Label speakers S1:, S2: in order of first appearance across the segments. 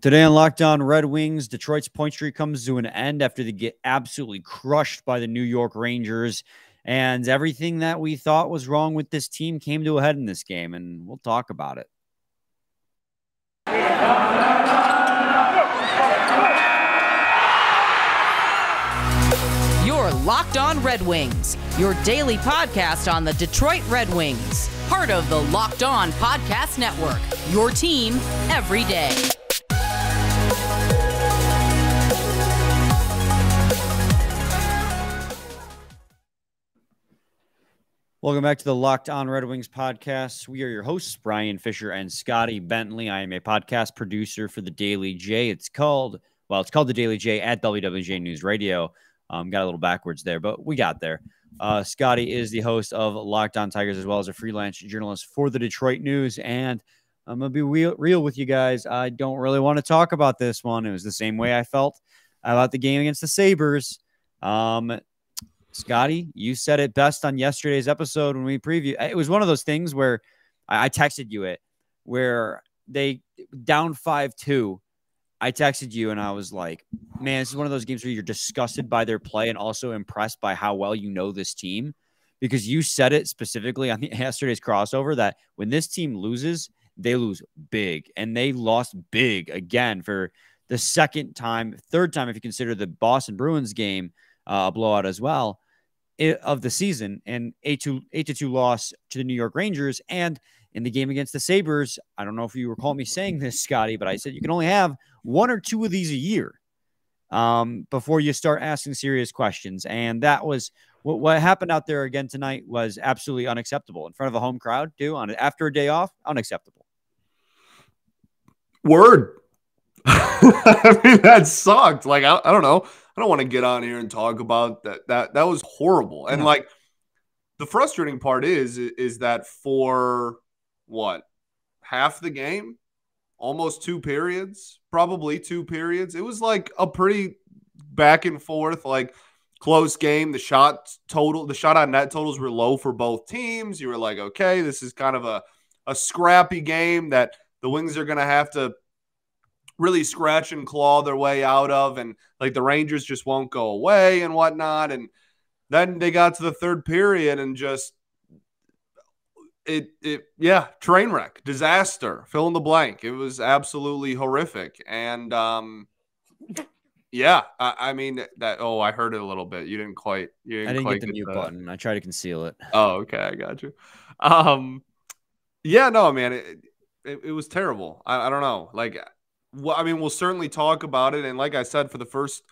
S1: Today on Locked On Red Wings, Detroit's point streak comes to an end after they get absolutely crushed by the New York Rangers. And everything that we thought was wrong with this team came to a head in this game, and we'll talk about it.
S2: Your Locked On Red Wings, your daily podcast on the Detroit Red Wings, part of the Locked On Podcast Network, your team every day.
S1: Welcome back to the Locked On Red Wings podcast. We are your hosts, Brian Fisher and Scotty Bentley. I am a podcast producer for the Daily J. It's called, well, it's called the Daily J at WWJ News Radio. Um, got a little backwards there, but we got there. Uh, Scotty is the host of Locked On Tigers as well as a freelance journalist for the Detroit News. And I'm going to be real, real with you guys. I don't really want to talk about this one. It was the same way I felt about the game against the Sabres. Um, Scotty, you said it best on yesterday's episode when we preview. It was one of those things where I, texted you it, where they down five two. I texted you and I was like, man, this is one of those games where you're disgusted by their play and also impressed by how well you know this team. Because you said it specifically on the, yesterday's crossover that when this team loses, they lose big. And they lost big again for the second time, third time, if you consider the Boston Bruins game uh, blowout as well of the season and 8 to 8 to 2 loss to the New York Rangers and in the game against the Sabres, I don't know if you recall me saying this, Scotty, but I said you can only have one or two of these a year um, before you start asking serious questions. And that was what, what happened out there again tonight was absolutely unacceptable in front of a home crowd, too, on after a day off, unacceptable.
S3: Word. I mean, that sucked. Like, I, I don't know. I don't want to get on here and talk about that. That that was horrible. And like the frustrating part is is that for what half the game, almost two periods, probably two periods. It was like a pretty back and forth, like close game. The shot total, the shot on net totals were low for both teams. You were like, okay, this is kind of a a scrappy game that the Wings are going to have to really scratch and claw their way out of, and like the Rangers just won't go away and whatnot. And then they got to the third period and just it it yeah, train wreck, disaster, fill in the blank. It was absolutely horrific. And um yeah, I, I, mean that. Oh, I heard it a little bit. You didn't quite. You didn't
S1: I didn't
S3: quite
S1: get the mute the, button. I tried to conceal it.
S3: Oh, okay, I got you. Um, yeah, no, man, it, it, it was terrible. I, I don't know. Like, well, I mean, we'll certainly talk about it. And like I said, for the first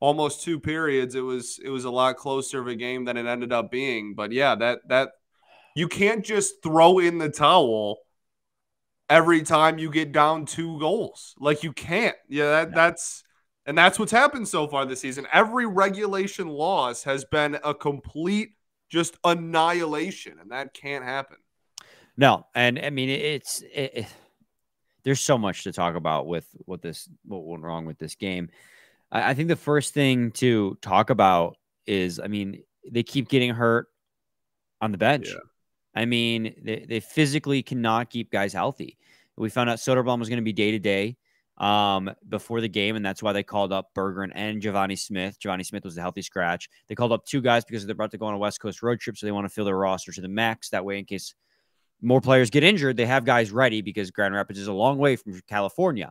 S3: almost two periods, it was it was a lot closer of a game than it ended up being. But yeah, that that you can't just throw in the towel every time you get down two goals. Like you can't. Yeah, that, that's and that's what's happened so far this season. Every regulation loss has been a complete just annihilation, and that can't happen.
S1: No, and I mean it's it, there's so much to talk about with what this what went wrong with this game. I, I think the first thing to talk about is, I mean, they keep getting hurt on the bench. Yeah. I mean, they, they physically cannot keep guys healthy. We found out Soderblom was going to be day to day um, before the game, and that's why they called up Berggren and Givani Smith. Givani Smith was a healthy scratch. They called up two guys because they're about to go on a West Coast road trip, so they want to fill their roster to the max. That way, in case more players get injured, they have guys ready because Grand Rapids is a long way from California.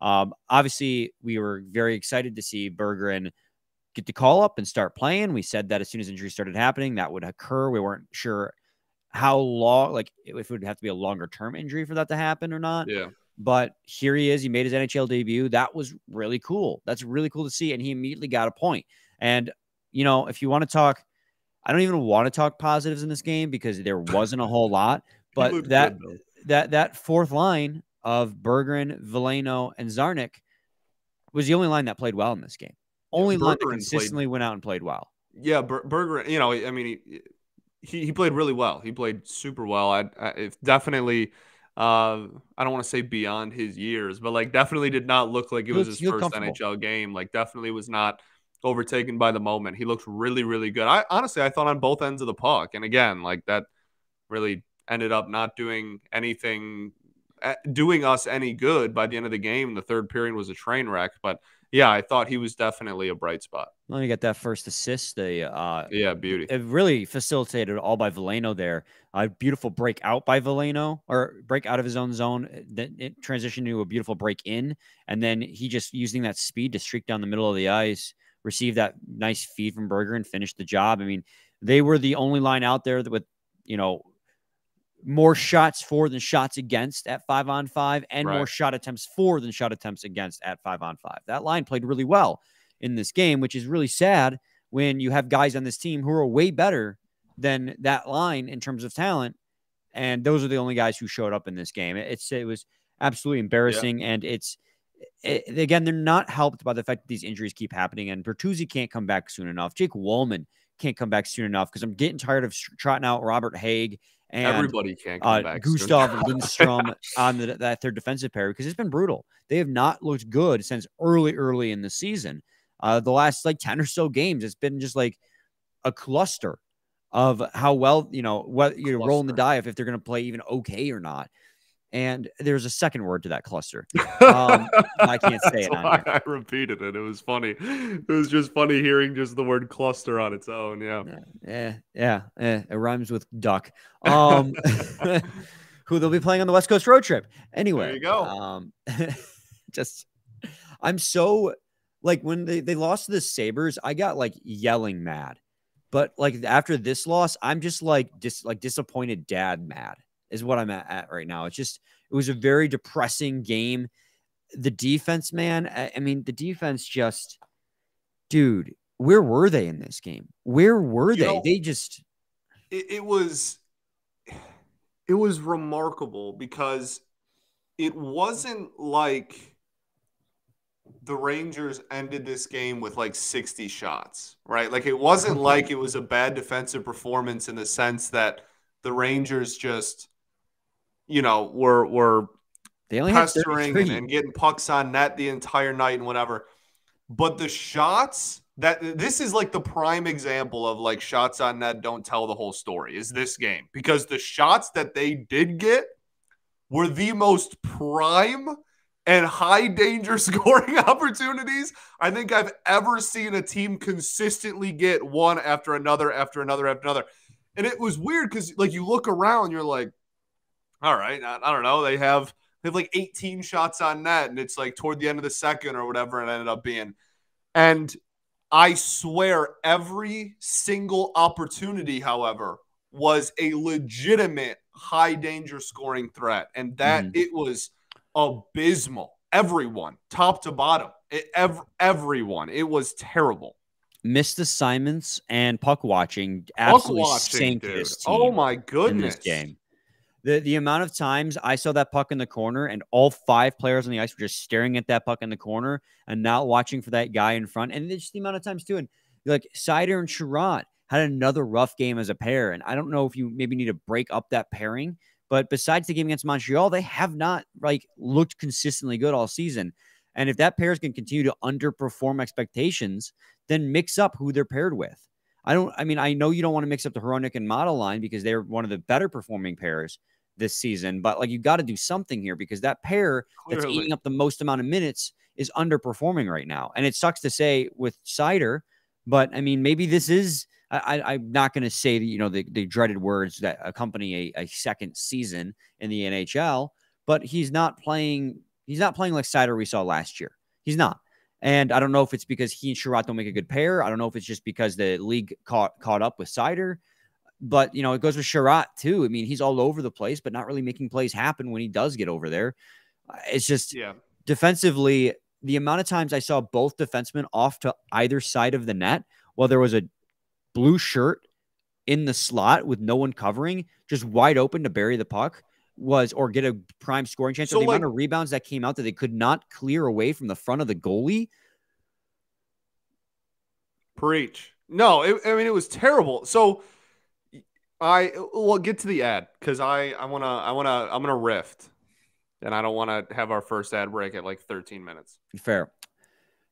S1: Um, obviously, we were very excited to see Berggren get the call up and start playing. We said that as soon as injuries started happening, that would occur. We weren't sure how long, like if it would have to be a longer term injury for that to happen or not.
S3: Yeah.
S1: But here he is. He made his NHL debut. That was really cool. That's really cool to see. And he immediately got a point. And, you know, if you want to talk, I don't even want to talk positives in this game because there wasn't a whole lot. But that good, that that fourth line of Berggren, Veleno, and Czarnik was the only line that played well in this game. Only line that consistently played, went out and played well.
S3: Yeah, Berggren. You know, I mean, he, he, he played really well. He played super well. I, I definitely. Uh, I don't want to say beyond his years, but like definitely did not look like it was his first NHL game. Like definitely was not overtaken by the moment. He looked really, really good. I honestly I thought on both ends of the puck. And again, like that really ended up not doing anything doing us any good by the end of the game. The third period was a train wreck, but yeah, I thought he was definitely a bright spot.
S1: Well, you got that first assist. The uh,
S3: yeah, beauty.
S1: It really facilitated all by Veleno there. A beautiful break out by Veleno, or break out of his own zone. Then it transitioned to a beautiful break in, and then he just using that speed to streak down the middle of the ice, receive that nice feed from Berggren, and finish the job. I mean, they were the only line out there that with you know more shots for than shots against at five on five, and right. more shot attempts for than shot attempts against at five on five. That line played really well in this game, which is really sad when you have guys on this team who are way better than that line in terms of talent. And those are the only guys who showed up in this game. It's it was absolutely embarrassing, yeah. and it's it, again they're not helped by the fact that these injuries keep happening, and Bertuzzi can't come back soon enough. Jake Walman can't come back soon enough because I'm getting tired of trotting out Robert Hägg and
S3: everybody can't come uh, back.
S1: Gustav Lindstrom on the, that third defensive pair because it's been brutal. They have not looked good since early, early in the season. Uh, the last like 10 or so games, it's been just like a cluster of how well, you know, what you're rolling the die if, if they're going to play even okay or not. And there's a second word to that cluster. Um, I can't say it.
S3: I repeated it. It was funny. It was just funny hearing just the word cluster on its own. Yeah.
S1: Yeah. Yeah. yeah. It rhymes with duck. Um, who they'll be playing on the West Coast road trip. Anyway,
S3: there you go.
S1: Um, just, I'm so like when they, they lost to the Sabres, I got like yelling mad. But like after this loss, I'm just like dis like disappointed dad mad is what I'm at, at right now. It's just it was a very depressing game. The defense, man, I, I mean, the defense just, dude, where were they in this game? Where were you they? Know, they just
S3: it, it was it was remarkable because it wasn't like the Rangers ended this game with like 60 shots, right? Like it wasn't like it was a bad defensive performance in the sense that the Rangers just you know, were were they only pestering and, and getting pucks on net the entire night and whatever. But the shots that this is like the prime example of like shots on net don't tell the whole story is this game because the shots that they did get were the most prime and high danger scoring opportunities I think I've ever seen a team consistently get one after another after another after another. And it was weird because like you look around, you're like, all right, I, I, don't know. They have they have like 18 shots on net, and it's like toward the end of the second or whatever it ended up being. And I swear, every single opportunity, however, was a legitimate high danger scoring threat, and that mm. it was abysmal. Everyone, top to bottom, it, ev- everyone, it was terrible
S1: missed assignments and puck watching absolutely puck watching, sank dude. this team.
S3: Oh my goodness!
S1: In this game the the amount of times I saw that puck in the corner and all five players on the ice were just staring at that puck in the corner and not watching for that guy in front. And just the amount of times too. And like Seider and Chiarot had another rough game as a pair. And I don't know if you maybe need to break up that pairing. But besides the game against Montreal, they have not like looked consistently good all season. And if that pair is going to continue to underperform expectations, then mix up who they're paired with. I don't. I mean, I know you don't want to mix up the Hronek and Maatta line because they're one of the better performing pairs this season. But like you got to do something here because that pair Clearly. that's eating up the most amount of minutes is underperforming right now. And it sucks to say with Seider, but I mean, maybe this is. I, I'm not going to say the, you know the, the dreaded words that accompany a, a second season in the NHL, but he's not playing. He's not playing like Seider we saw last year. He's not. And I don't know if it's because he and Chiarot don't make a good pair. I don't know if it's just because the league caught caught up with Seider. But you know, it goes with Chiarot too. I mean, he's all over the place, but not really making plays happen when he does get over there. Uh, it's just
S3: yeah.
S1: defensively, the amount of times I saw both defensemen off to either side of the net while there was a blue shirt in the slot with no one covering, just wide open to bury the puck was or get a prime scoring chance. So the like, amount of rebounds that came out that they could not clear away from the front of the goalie.
S3: Preach. No, it, I mean it was terrible. So I well get to the ad because I I wanna I wanna I'm gonna rift, and I don't want to have our first ad break at like 13 minutes.
S1: Fair.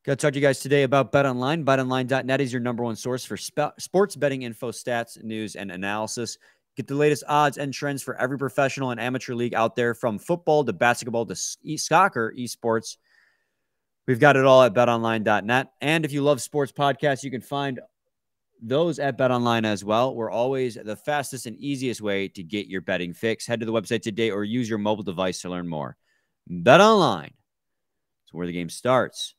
S1: Got to talk to you guys today about Bet Online. BetOnline.net is your number one source for sp- sports betting info, stats, news, and analysis. Get the latest odds and trends for every professional and amateur league out there from football to basketball to soccer, esports. We've got it all at betonline.net. And if you love sports podcasts, you can find those at BetOnline as well. We're always the fastest and easiest way to get your betting fix. Head to the website today or use your mobile device to learn more. BetOnline. It's where the game starts.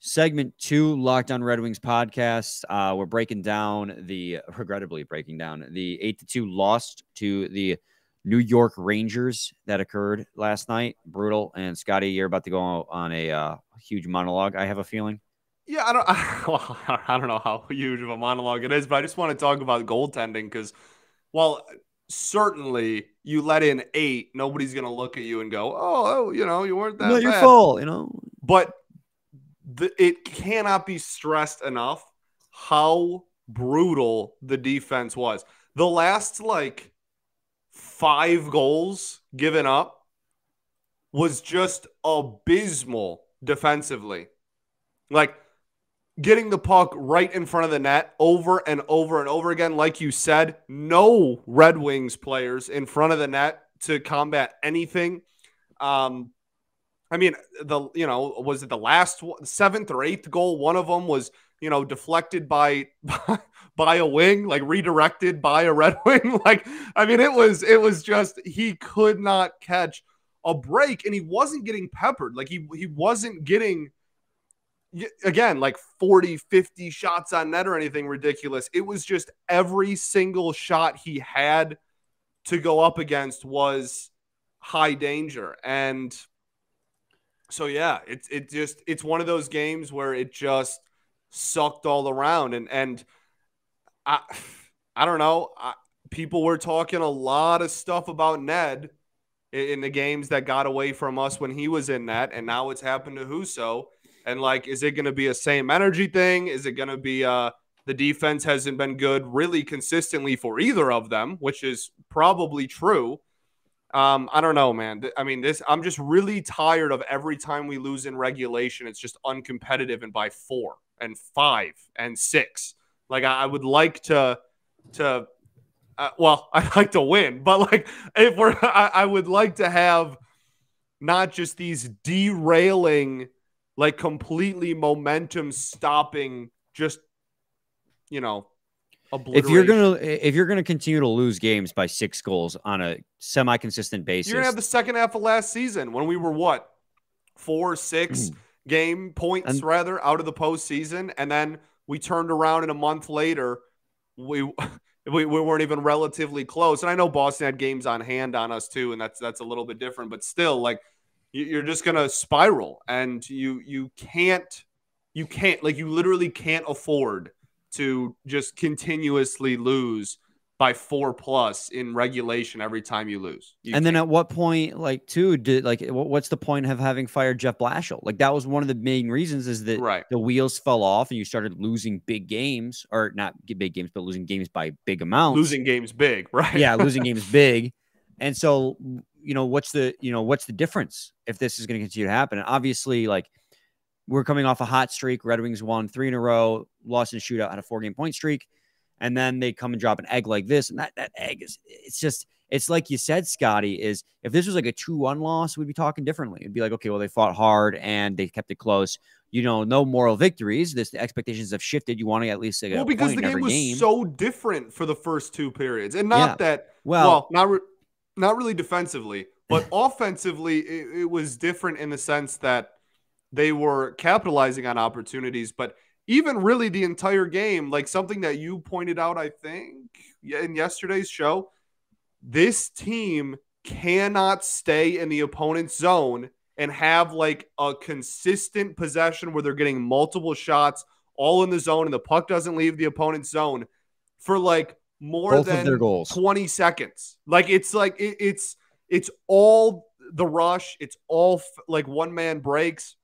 S1: Segment two, Locked On Red Wings podcast. Uh, we're breaking down the, regrettably breaking down the eight to two loss to the New York Rangers that occurred last night. Brutal. And Scotty, you're about to go on a uh, huge monologue. I have a feeling.
S3: Yeah, I don't. I, well, I don't know how huge of a monologue it is, but I just want to talk about goaltending because, well, certainly you let in eight, nobody's gonna look at you and go, "Oh, oh you know, you weren't that."
S1: No, you're full, you know.
S3: But the, it cannot be stressed enough how brutal the defense was. The last like five goals given up was just abysmal defensively. Like getting the puck right in front of the net over and over and over again. Like you said, no Red Wings players in front of the net to combat anything. Um, I mean, the you know was it the last seventh or eighth goal? One of them was you know deflected by by a wing, like redirected by a Red Wing. like I mean, it was it was just he could not catch a break, and he wasn't getting peppered. Like he he wasn't getting again like 40 50 shots on net or anything ridiculous. It was just every single shot he had to go up against was high danger. And so yeah it's it just it's one of those games where it just sucked all around. And and i i don't know. I, people were talking a lot of stuff about ned in, in the games that got away from us when he was in net and now it's happened to Husso and like, is it going to be a same energy thing? Is it going to be uh, the defense hasn't been good really consistently for either of them, which is probably true. Um, I don't know, man. I mean, this I'm just really tired of every time we lose in regulation, it's just uncompetitive and by four and five and six. Like I, I would like to to uh, well, I'd like to win, but like if we're I, I would like to have not just these derailing like completely momentum stopping just you know
S1: if you're gonna if you're gonna continue to lose games by six goals on a semi-consistent basis
S3: you're gonna have the second half of last season when we were what? Four six mm. game points and, rather out of the postseason and then we turned around and a month later we we, we weren't even relatively close. And i know boston had games on hand on us too and that's that's a little bit different but still like you're just gonna spiral and you you can't you can't like you literally can't afford to just continuously lose by four plus in regulation every time you lose. You
S1: and then at what point, like, too, did like what's the point of having fired Jeff Blashill? Like that was one of the main reasons is that
S3: right.
S1: the wheels fell off and you started losing big games, or not big games, but losing games by big amounts.
S3: Losing games big, right?
S1: Yeah, losing games big. And so you know, what's the, you know, what's the difference if this is going to continue to happen? And obviously, like, we're coming off a hot streak. Red Wings won three in a row, lost in a shootout, had a four game point streak. And then they come and drop an egg like this. And that, that egg is, it's just, it's like you said, Scotty, is if this was like a 2 1 loss, we'd be talking differently. It'd be like, okay, well, they fought hard and they kept it close. You know, no moral victories. This the expectations have shifted. You want to at least like
S3: well because the game was game. so different for the first two periods, and not yeah. that well, well not re- not really defensively, but offensively, it, it, was different in the sense that they were capitalizing on opportunities. But even really the entire game, like something that you pointed out, I think, in yesterday's show, this team cannot stay in the opponent's zone and have like a consistent possession where they're getting multiple shots all in the zone and the puck doesn't leave the opponent's zone for like more Both than their goals. 20 seconds. Like it's like it, it's it's all the rush, it's all f- like one man breaks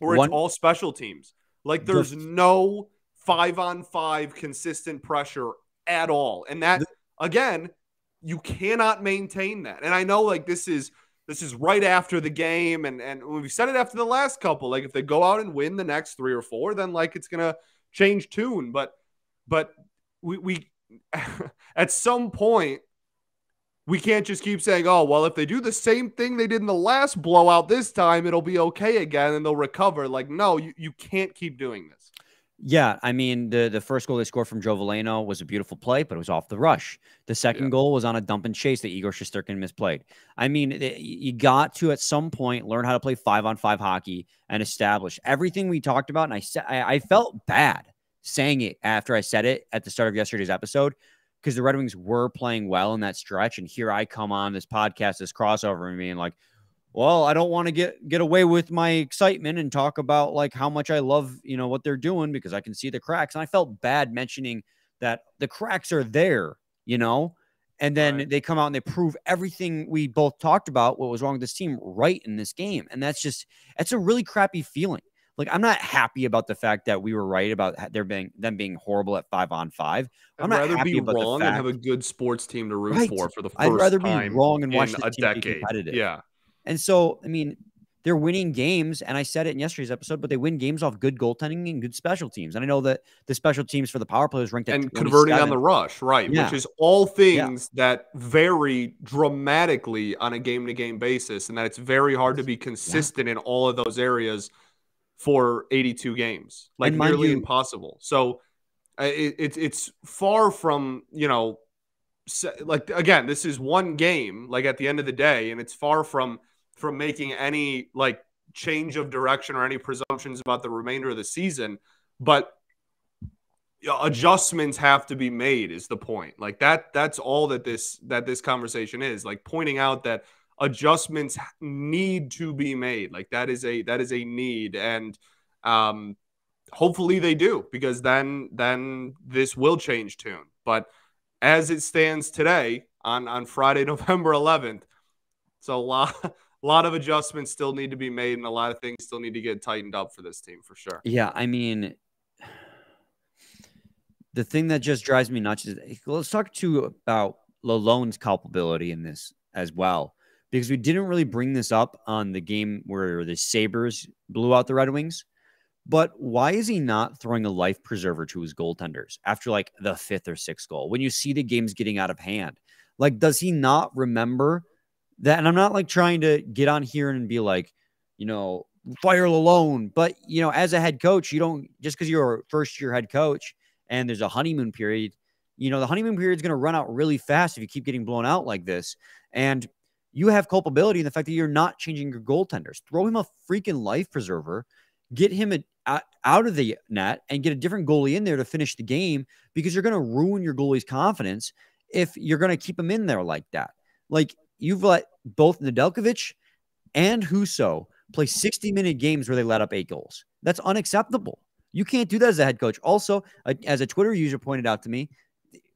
S3: or it's all special teams. Like there's the, no 5 on 5 consistent pressure at all. And that the, again, you cannot maintain that. And I know like this is this is right after the game and and we've said it after the last couple like if they go out and win the next 3 or 4 then like it's going to change tune, but but we we at some point, we can't just keep saying, oh, well, if they do the same thing they did in the last blowout this time, it'll be okay again and they'll recover. Like, no, you, you can't keep doing this.
S1: Yeah, I mean the the first goal they scored from Joe Veleno was a beautiful play, but it was off the rush. The second yeah. goal was on a dump and chase that Igor Shesterkin misplayed. I mean, you got to at some point learn how to play five on five hockey and establish everything we talked about. And I said I felt bad saying it after I said it at the start of yesterday's episode because the Red Wings were playing well in that stretch. And here I come on this podcast, this crossover, and being like, well, I don't want to get get away with my excitement and talk about like how much I love, you know, what they're doing because I can see the cracks. And I felt bad mentioning that the cracks are there, you know. And then right. they come out and they prove everything we both talked about, what was wrong with this team, right in this game. And that's just, it's a really crappy feeling like I'm not happy about the fact that we were right about there being them being horrible at five on five. I'm
S3: I'd
S1: rather
S3: not be wrong and have a good sports team to root right. for for the first I'd rather be wrong and watch the a team decade. Be competitive. Yeah,
S1: and so I mean they're winning games, and I said it in yesterday's episode, but they win games off good goaltending and good special teams. And I know that the special teams for the power players ranked
S3: and converting on the rush, right? Yeah. Which is all things yeah. that vary dramatically on a game to game basis, and that it's very hard to be consistent yeah. in all of those areas for 82 games, like nearly you, impossible. So it, it, it's far from, you know, like again, this is one game, like at the end of the day, and it's far from from making any like change of direction or any presumptions about the remainder of the season. But adjustments have to be made is the point like that that's all that this that this conversation is like pointing out that adjustments need to be made. Like that is a that is a need, and um, hopefully they do because then then this will change tune. But as it stands today on on Friday, November 11th, so a lot a lot of adjustments still need to be made, and a lot of things still need to get tightened up for this team for sure.
S1: Yeah, I mean. The thing that just drives me nuts is let's talk to about Lalonde's culpability in this as well because we didn't really bring this up on the game where the Sabres blew out the Red Wings. But why is he not throwing a life preserver to his goaltenders after like the fifth or sixth goal when you see the games getting out of hand? Like, does he not remember that? And I'm not like trying to get on here and be like, you know, fire alone. But, you know, as a head coach, you don't just because you're a first year head coach and there's a honeymoon period, you know, the honeymoon period is going to run out really fast if you keep getting blown out like this. And you have culpability in the fact that you're not changing your goaltenders. Throw him a freaking life preserver, get him a, out of the net, and get a different goalie in there to finish the game because you're going to ruin your goalie's confidence if you're going to keep him in there like that. Like you've let both Nedeljkovic and Husso play 60 minute games where they let up eight goals. That's unacceptable. You can't do that as a head coach. Also, as a Twitter user pointed out to me,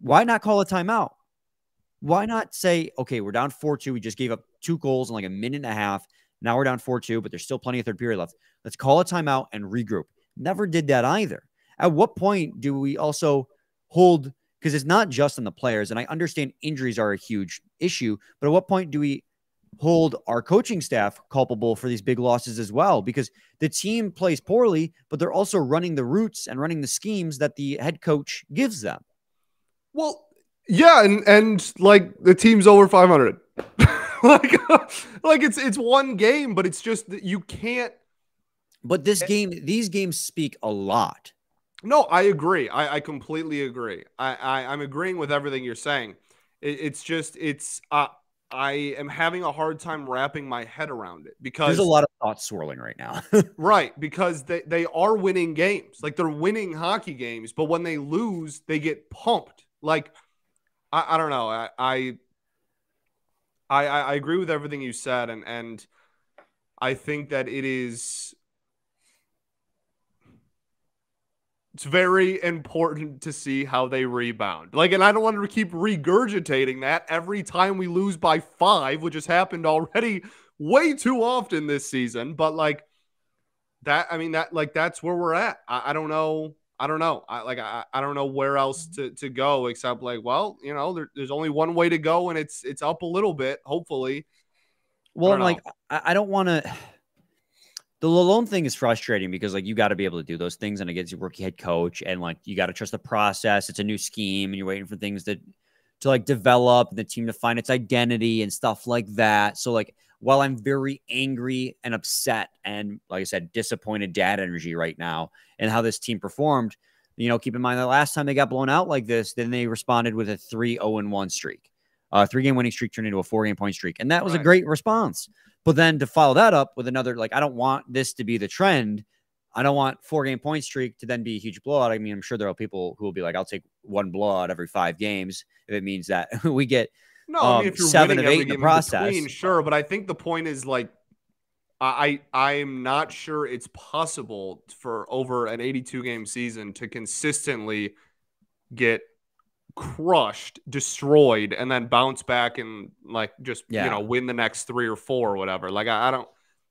S1: why not call a timeout? Why not say, okay, we're down 4 2. We just gave up two goals in like a minute and a half. Now we're down 4 2, but there's still plenty of third period left. Let's call a timeout and regroup. Never did that either. At what point do we also hold? Because it's not just on the players, and I understand injuries are a huge issue, but at what point do we hold our coaching staff culpable for these big losses as well? Because the team plays poorly, but they're also running the routes and running the schemes that the head coach gives them.
S3: Well, yeah, and and like the team's over 500. like like it's it's one game, but it's just that you can't
S1: But this game these games speak a lot.
S3: No, I agree. I, I completely agree. I, I I'm agreeing with everything you're saying. It, it's just it's uh I am having a hard time wrapping my head around it because
S1: there's a lot of thoughts swirling right now.
S3: right, because they, they are winning games. Like they're winning hockey games, but when they lose, they get pumped. Like I, I don't know. I, I I I agree with everything you said, and and I think that it is it's very important to see how they rebound. Like, and I don't want to keep regurgitating that every time we lose by five, which has happened already way too often this season. But like that, I mean that like that's where we're at. I, I don't know. I don't know. I like I, I don't know where else to, to go except like, well, you know, there, there's only one way to go and it's it's up a little bit, hopefully.
S1: Well, I like I, I don't want to the Lalonde thing is frustrating because like you got to be able to do those things and against your rookie head coach and like you got to trust the process. It's a new scheme and you're waiting for things that to like develop and the team to find its identity and stuff like that. So like while I'm very angry and upset and like I said, disappointed dad energy right now and how this team performed, you know, keep in mind the last time they got blown out like this, then they responded with a 3 0 1 streak. A three game winning streak turned into a four game point streak. And that was right. a great response. But then to follow that up with another, like, I don't want this to be the trend. I don't want four game point streak to then be a huge blowout. I mean, I'm sure there are people who will be like, I'll take one blowout every five games if it means that we get
S3: no, um, I mean, if you're seven of eight in the process. Between, sure, but I think the point is like, I I'm not sure it's possible for over an 82 game season to consistently get crushed, destroyed, and then bounce back and like just yeah. you know win the next three or four or whatever. Like I, I don't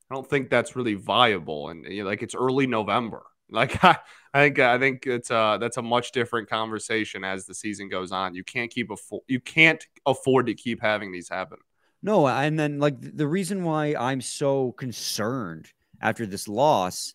S3: I don't think that's really viable. And you know, like it's early November. Like I, I think I think it's uh that's a much different conversation as the season goes on. You can't keep afford you can't afford to keep having these happen.
S1: No, and then like the reason why I'm so concerned after this loss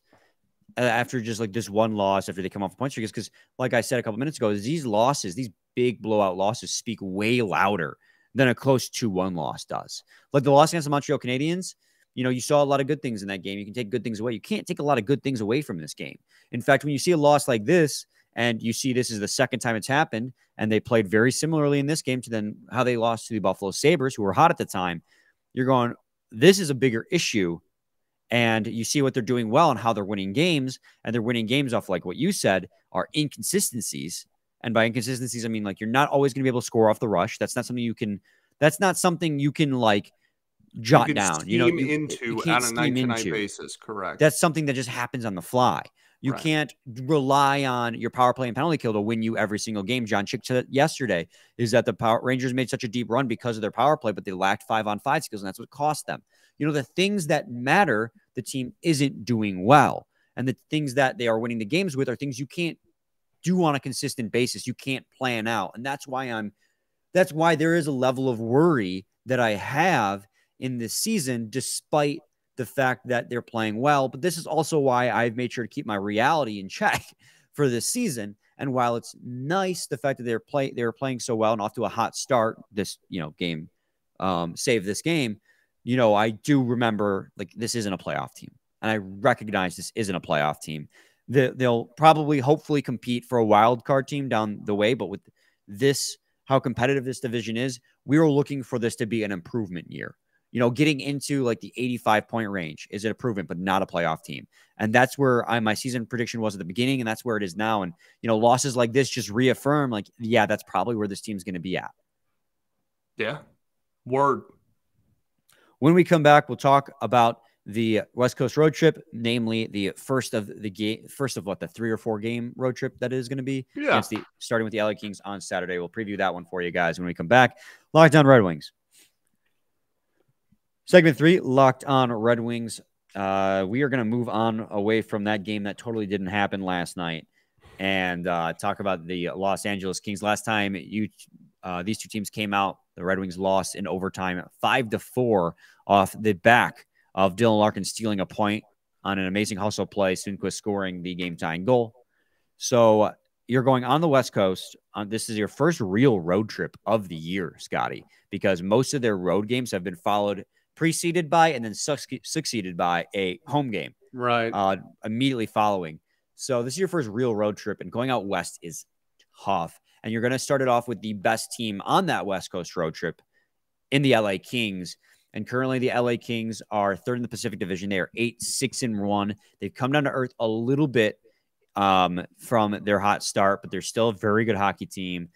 S1: after just like this one loss after they come off a punch streak is because, like I said a couple minutes ago, these losses, these big blowout losses, speak way louder than a close 2 1 loss does. Like the loss against the Montreal Canadiens, you know, you saw a lot of good things in that game. You can take good things away. You can't take a lot of good things away from this game. In fact, when you see a loss like this, and you see this is the second time it's happened, and they played very similarly in this game to then how they lost to the Buffalo Sabres, who were hot at the time, you're going, this is a bigger issue and you see what they're doing well and how they're winning games and they're winning games off like what you said are inconsistencies and by inconsistencies i mean like you're not always going to be able to score off the rush that's not something you can that's not something you can like jot
S3: you
S1: down you know eh,
S3: you, into you on a night to night basis correct
S1: that's something that just happens on the fly you right. can't rely on your power play and penalty kill to win you every single game. John Chick said yesterday is that the power Rangers made such a deep run because of their power play, but they lacked five on five skills, and that's what cost them you know, the things that matter, the team isn't doing well. And the things that they are winning the games with are things you can't do on a consistent basis. You can't plan out. And that's why I'm, that's why there is a level of worry that I have in this season, despite the fact that they're playing well. But this is also why I've made sure to keep my reality in check for this season. And while it's nice the fact that they're play they're playing so well and off to a hot start, this you know game um, save this game you know, I do remember like this isn't a playoff team. And I recognize this isn't a playoff team. The, they'll probably, hopefully, compete for a wild card team down the way. But with this, how competitive this division is, we were looking for this to be an improvement year. You know, getting into like the 85 point range is an improvement, but not a playoff team. And that's where I, my season prediction was at the beginning, and that's where it is now. And, you know, losses like this just reaffirm, like, yeah, that's probably where this team's going to be at.
S3: Yeah. Word.
S1: When we come back, we'll talk about the West Coast road trip, namely the first of the game, first of what the three or four game road trip that is going to be.
S3: Yeah.
S1: The, starting with the LA Kings on Saturday. We'll preview that one for you guys when we come back. Locked On Red Wings. Segment three, locked on Red Wings. Uh, we are going to move on away from that game that totally didn't happen last night and uh, talk about the Los Angeles Kings. Last time you uh, these two teams came out the Red Wings lost in overtime, five to four, off the back of Dylan Larkin stealing a point on an amazing hustle play. Sundqvist scoring the game tying goal. So you're going on the West Coast. Uh, this is your first real road trip of the year, Scotty, because most of their road games have been followed, preceded by, and then su- succeeded by a home game.
S3: Right.
S1: Uh, immediately following. So this is your first real road trip, and going out west is tough and you're going to start it off with the best team on that West Coast road trip in the LA Kings. And currently, the LA Kings are third in the Pacific Division. They are eight, six, and one. They've come down to earth a little bit um, from their hot start, but they're still a very good hockey team.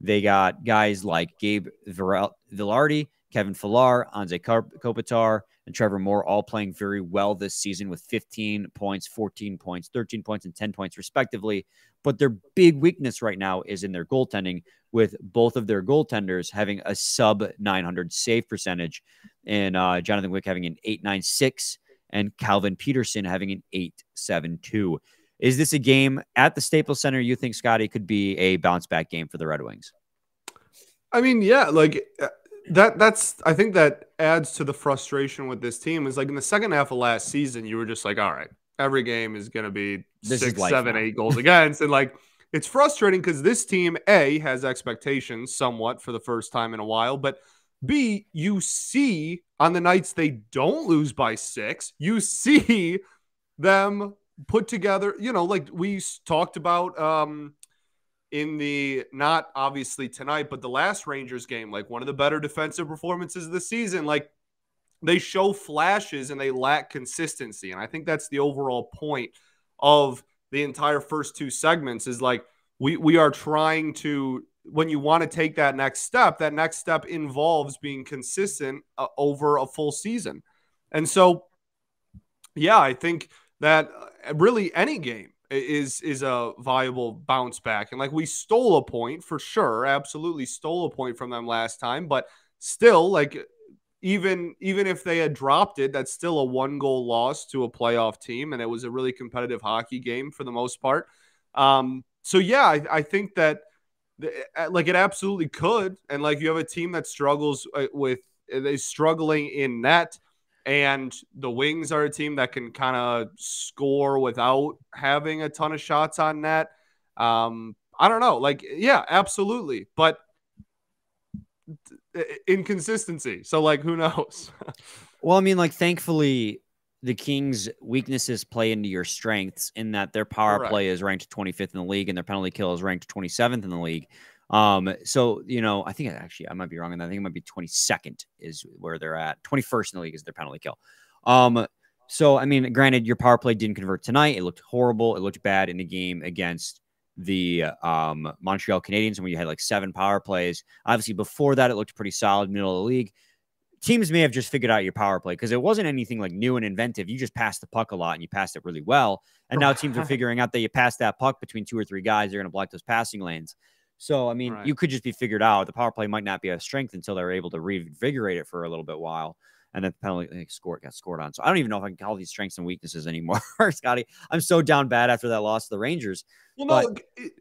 S1: They got guys like Gabe Vilardi, Kevin Fiala, Anze Kopitar, and Trevor Moore all playing very well this season with 15 points, 14 points, 13 points, and 10 points, respectively. But their big weakness right now is in their goaltending, with both of their goaltenders having a sub 900 save percentage, and uh, Jonathan Quick having an 896, and Calvin Petersen having an 872. Is this a game at the Staples Center you think, Scotty, could be a bounce back game for the Red Wings?
S3: I mean, yeah, like uh, that that's I think that adds to the frustration with this team is like in the second half of last season, you were just like, all right, every game is gonna be this six, seven, eight goals against. and like it's frustrating because this team, A, has expectations somewhat for the first time in a while, but B, you see on the nights they don't lose by six, you see them put together, you know, like we talked about um in the not obviously tonight, but the last Rangers game, like one of the better defensive performances of the season, like they show flashes and they lack consistency. And I think that's the overall point of the entire first two segments is like we we are trying to when you want to take that next step, that next step involves being consistent uh, over a full season. And so yeah, I think that uh, really any game is is a viable bounce back. And like we stole a point for sure, absolutely stole a point from them last time, but still like even even if they had dropped it, that's still a one goal loss to a playoff team, and it was a really competitive hockey game for the most part. Um, so yeah, I, I think that like it absolutely could, and like you have a team that struggles uh, with they struggling in net and the Wings are a team that can kind of score without having a ton of shots on net. Um, I don't know. Like, yeah, absolutely. But inconsistency. So, like, who knows?
S1: well, I mean, like, thankfully, the Kings' weaknesses play into your strengths in that their power Correct. play is ranked 25th in the league and their penalty kill is ranked 27th in the league. Um, so you know, I think actually I might be wrong and. I think it might be 22nd is where they're at. 21st in the league is their penalty kill. Um, so I mean, granted, your power play didn't convert tonight. It looked horrible. It looked bad in the game against the um, Montreal Canadiens when you had like seven power plays. Obviously, before that, it looked pretty solid, middle of the league. Teams may have just figured out your power play because it wasn't anything like new and inventive. You just passed the puck a lot and you passed it really well. And now teams are figuring out that you pass that puck between two or three guys, they're going to block those passing lanes. So, I mean, right. you could just be figured out. The power play might not be a strength until they're able to reinvigorate it for a little bit while. And then the penalty score got scored on. So I don't even know if I can call these strengths and weaknesses anymore, Scotty. I'm so down bad after that loss to the Rangers.
S3: Well, no,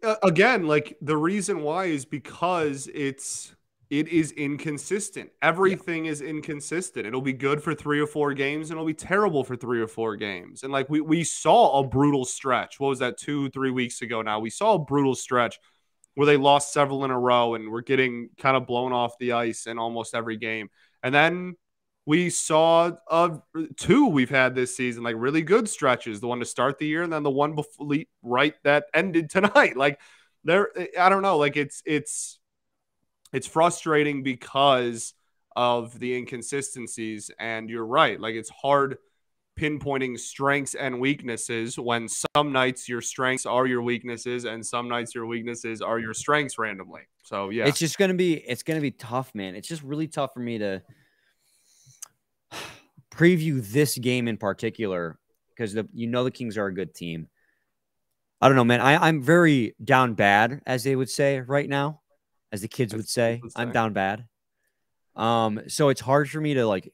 S3: uh, again, like the reason why is because it's it is inconsistent. Everything yeah. is inconsistent. It'll be good for three or four games, and it'll be terrible for three or four games. And like we we saw a brutal stretch. What was that? Two, three weeks ago now. We saw a brutal stretch where they lost several in a row and were getting kind of blown off the ice in almost every game. And then we saw uh, two we've had this season, like really good stretches. The one to start the year, and then the one before right that ended tonight. Like there, I don't know. Like it's it's it's frustrating because of the inconsistencies. And you're right. Like it's hard pinpointing strengths and weaknesses when some nights your strengths are your weaknesses and some nights your weaknesses are your strengths randomly. So yeah.
S1: It's just gonna be it's gonna be tough, man. It's just really tough for me to preview this game in particular because the you know the Kings are a good team. I don't know, man. I, I'm very down bad, as they would say right now, as the kids would say. I'm down bad. Um, so it's hard for me to like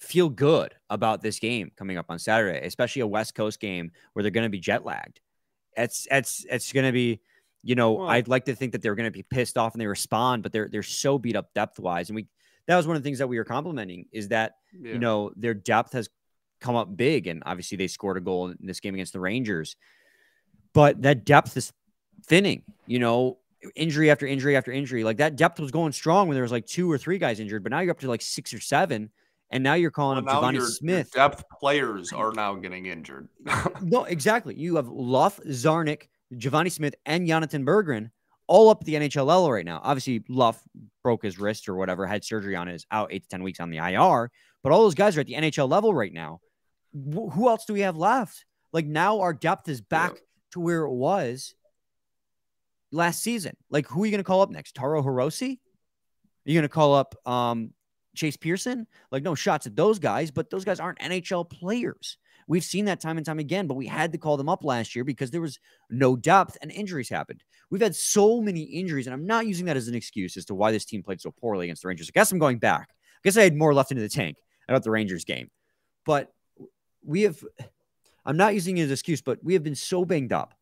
S1: feel good about this game coming up on Saturday, especially a West Coast game where they're going to be jet lagged. It's it's it's going to be, you know, well, I'd like to think that they're going to be pissed off and they respond, but they're they're so beat up depth wise, and we that was one of the things that we were complimenting is that yeah. you know their depth has come up big, and obviously they scored a goal in this game against the Rangers, but that depth is thinning. You know, injury after injury after injury, like that depth was going strong when there was like two or three guys injured, but now you're up to like six or seven and now you're calling well, up Givani Smith.
S3: depth players are now getting injured.
S1: no, exactly. You have Luff, Czarnik, Givani Smith, and Jonatan Berggren all up at the NHL level right now. Obviously, Luff broke his wrist or whatever, had surgery on his out eight to 10 weeks on the IR. But all those guys are at the NHL level right now. W- who else do we have left? Like now our depth is back yeah. to where it was last season. Like who are you going to call up next? Taro Hirose? Are you going to call up um, Chase Pearson. Like, no shots at those guys, but those guys aren't NHL players. We've seen that time and time again, but we had to call them up last year because there was no depth and injuries happened. We've had so many injuries, and I'm not using that as an excuse as to why this team played so poorly against the Rangers. I guess I'm going back. I guess I had more left into the tank about the Rangers game. But we have, I'm not using it as an excuse, but we have been so banged up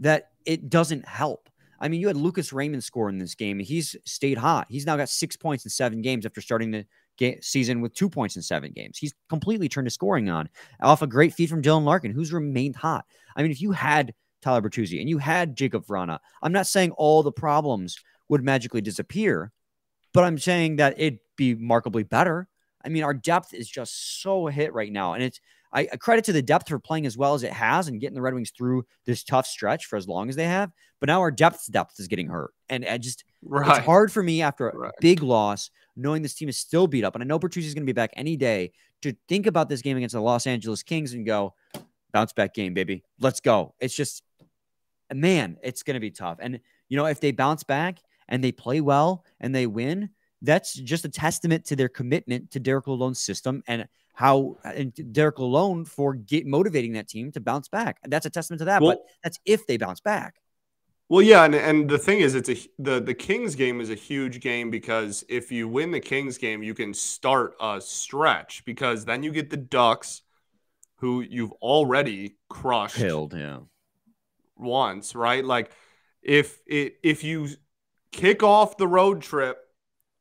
S1: that it doesn't help. I mean, you had Lucas Raymond score in this game. He's stayed hot. He's now got six points in seven games after starting the ga- season with two points in seven games. He's completely turned his scoring on off a great feed from Dylan Larkin, who's remained hot. I mean, if you had Tyler Bertuzzi and you had Jakub Vrana, I'm not saying all the problems would magically disappear, but I'm saying that it'd be markedly better. I mean, our depth is just so hit right now. And it's, I, I credit to the depth for playing as well as it has and getting the Red Wings through this tough stretch for as long as they have. But now our depth depth is getting hurt. And I just,
S3: Right.
S1: it's hard for me after a
S3: Right.
S1: big loss, knowing this team is still beat up. And I know Bertuzzi is going to be back any day to think about this game against the Los Angeles Kings and go, bounce back game, baby. Let's go. It's just, man, it's going to be tough. And, you know, if they bounce back and they play well and they win, that's just a testament to their commitment to Derek Lalonde's system and how uh, and Derek Lalonde for get, motivating that team to bounce back. That's a testament to that.
S3: Well-
S1: but that's if they bounce back.
S3: Well, yeah, and, and the thing is, it's a the the Kings game is a huge game because if you win the Kings game, you can start a stretch because then you get the Ducks, who you've already crushed
S1: Killed, yeah.
S3: once, right? Like if it if you kick off the road trip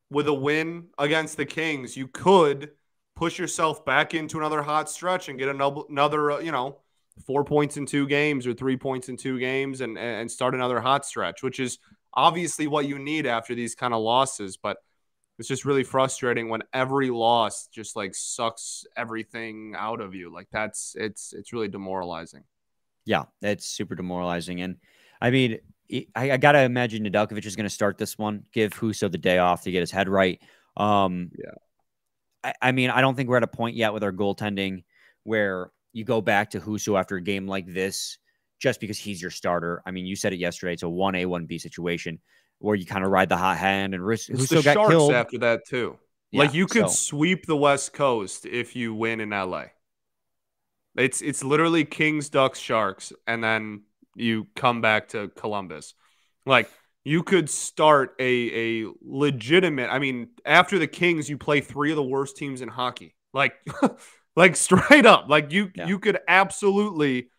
S3: with a win against the Kings, you could push yourself back into another hot stretch and get another another uh, you know four points in two games or three points in two games and and start another hot stretch, which is obviously what you need after these kind of losses, but it's just really frustrating when every loss just like sucks everything out of you. Like that's it's it's really demoralizing.
S1: Yeah, it's super demoralizing. And I mean, I, I got to imagine Nedeljkovic is going to start this one, give Husso the day off to get his head right. Um,
S3: Yeah.
S1: I, I mean, I don't think we're at a point yet with our goaltending where you go back to Husso after a game like this just because he's your starter. I mean, you said it yesterday. It's a 1A, 1B situation where you kind of ride the hot hand and risk,
S3: It's
S1: Husso
S3: the
S1: got
S3: Sharks
S1: killed.
S3: after that too.
S1: Yeah,
S3: like you could
S1: so-
S3: sweep the West Coast if you win in LA. It's it's literally Kings, Ducks, Sharks, and then you come back to Columbus. Like you could start a a legitimate. I mean, after the Kings, you play three of the worst teams in hockey. Like like straight up. Like you
S1: Yeah.
S3: you could absolutely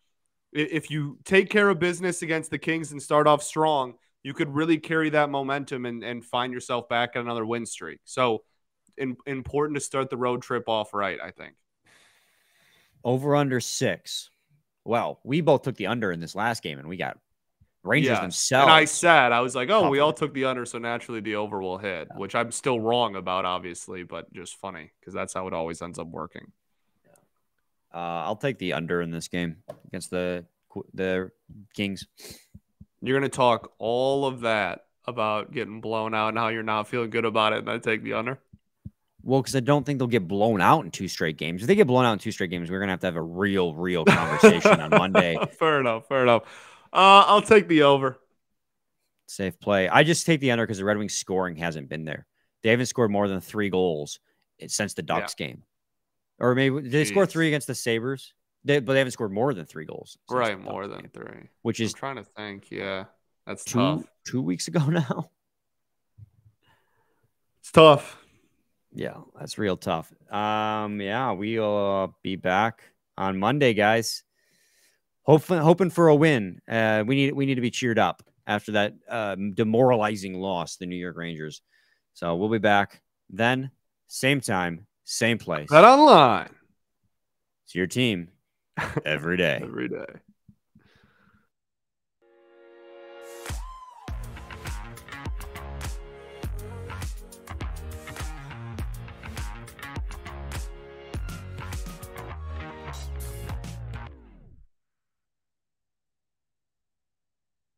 S3: if you take care of business against the Kings and start off strong, you could really carry that momentum and, and find yourself back at another win streak. So in, important to start the road trip off right, I think.
S1: over under six. Well, we both took the under in this last game and we got Rangers themselves.
S3: And I said, I was like, oh, we all took the under, so naturally the over will hit, which I'm still wrong about, obviously, but just funny because that's how it always ends up working.
S1: Uh, I'll take the under in this game against the the Kings.
S3: You're going to talk all of that about getting blown out and how you're not feeling good about it, and I take the under.
S1: Well, because I don't think they'll get blown out in two straight games. If they get blown out in two straight games, we're gonna have to have a real, real conversation on Monday.
S3: fair enough. Fair enough. Uh, I'll take the over.
S1: Safe play. I just take the under because the Red Wings scoring hasn't been there. They haven't scored more than three goals since the Ducks game, or maybe they score three against the Sabres? They, but they haven't scored more than three goals.
S3: Right, more than
S1: game,
S3: three.
S1: which
S3: I'm
S1: is
S3: trying to think. Yeah, that's
S1: two
S3: tough.
S1: two weeks ago now.
S3: It's tough.
S1: Yeah, that's real tough. Um, yeah, we'll uh, be back on Monday, guys. Hoping hoping for a win. Uh, we need we need to be cheered up after that um, demoralizing loss, the New York Rangers. So we'll be back then, same time, same place.
S3: BetOnline
S1: It's your team every day.
S3: every day.